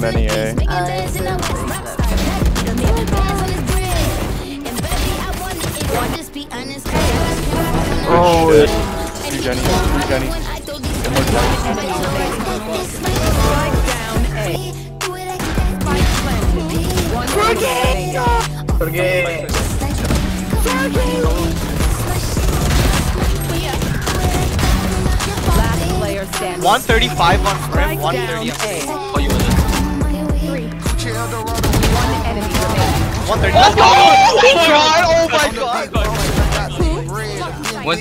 Many A. Oh, Shit. Three Jenny. Three Jenny. One more Jenny. Strike down A. Spike planted. One enemy Last player standing. 135 on Strike Grim, 130 A. Oh, you was One enemy remaining. 130. Let's go! Oh my god! Oh my god! Was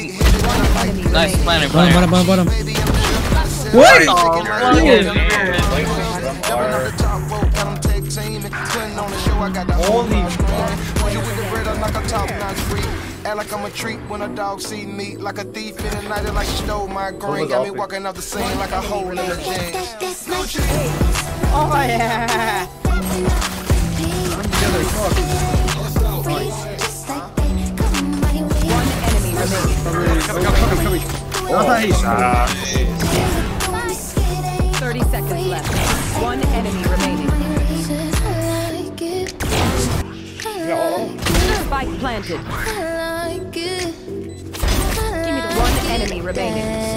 nice remaining. planner, Bottom, bottom, bottom. What? Holy Act like I'm a treat when a dog see me Like a thief in the night, like stole my green Got me walking off the scene like a hole in the jeans Oh yeah. Nice. 30 seconds left. One enemy remaining. Spike planted. Give me the One enemy remaining.